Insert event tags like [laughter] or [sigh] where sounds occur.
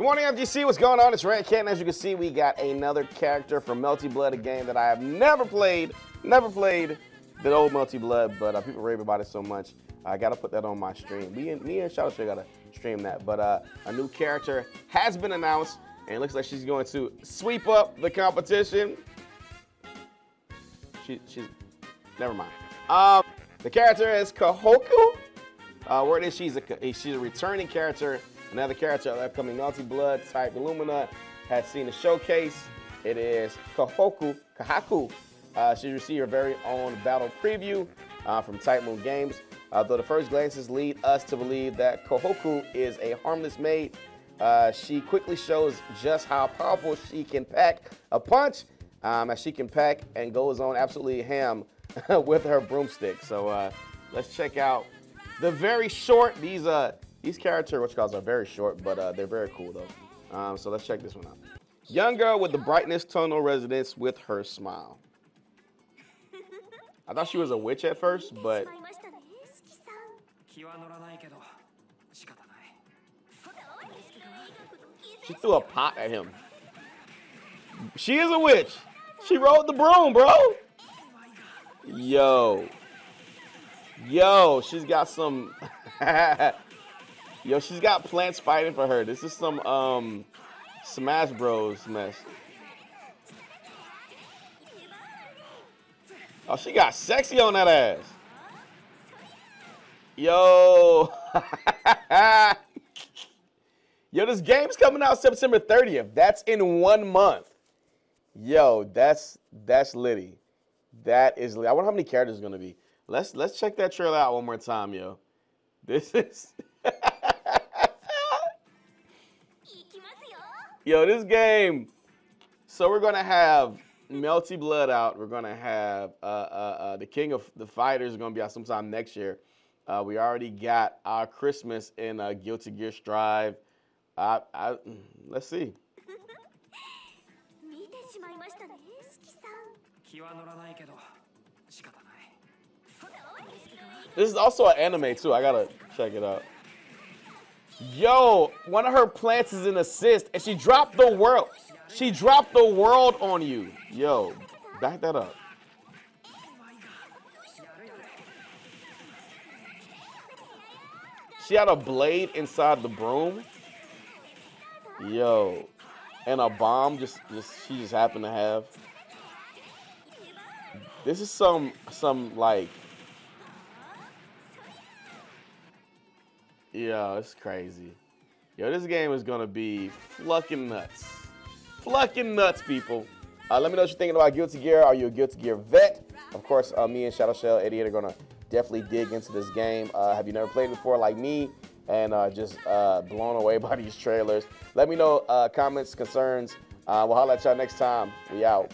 Good morning, FGC. What's going on? It's Red Cat, and as you can see, we got another character from Melty Blood, a game that I have never played, never played the old Melty Blood, but uh, people rave about it so much. I got to put that on my stream. Me and, me and Shadow got to stream that. But uh, a new character has been announced, and it looks like she's going to sweep up the competition. She, she's, never mind. Um, the character is Kahoku. Uh, word is she's a she's a returning character Another character of the upcoming Melty Blood type Illumina has seen a showcase. It is Kahoku Kohaku. Uh, she received her very own battle preview uh, from Type Moon Games. Uh, though the first glances lead us to believe that Kohaku is a harmless maid, uh, she quickly shows just how powerful she can pack a punch, um, as she can pack and goes on absolutely ham [laughs] with her broomstick. So uh, let's check out the very short. These uh these character which calls are very short, but uh, they're very cool though. Um, so let's check this one out. Young girl with the brightness tunnel residence with her smile. I thought she was a witch at first, but she threw a pot at him. She is a witch. She rode the broom, bro. Yo. Yo, she's got some [laughs] Yo, she's got plants fighting for her. This is some um Smash Bros mess. Oh, she got sexy on that ass. Yo. [laughs] Yo, this game's coming out September 30th. That's in one month. Yo, that's that's litty. That is I wonder how many characters it's gonna be. Let's let's check that trailer out one more time, yo. This is [laughs] Yo, this game. So we're gonna have Melty Blood out. We're gonna have uh, uh, uh, the King of the Fighters is gonna be out sometime next year. Uh, we already got our Christmas in uh, Guilty Gear Strive. I, I, let's see. This is also an anime too. I gotta check it out. Yo, one of her plants is an assist, and she dropped the world. She dropped the world on you. Yo, back that up. She had a blade inside the broom. Yo, and a bomb just, just she just happened to have. This is some some like Yo, it's crazy. Yo, this game is gonna be flucking nuts. Flucking nuts, people. Uh, let me know what you're thinking about Guilty Gear. Are you a Guilty Gear vet? Of course, uh, me and Shadow Shell 88 are gonna definitely dig into this game. Uh, have you never played before like me and uh, just uh, blown away [laughs] by these trailers? Let me know uh, comments, concerns. we'll holler at y'all next time. We out.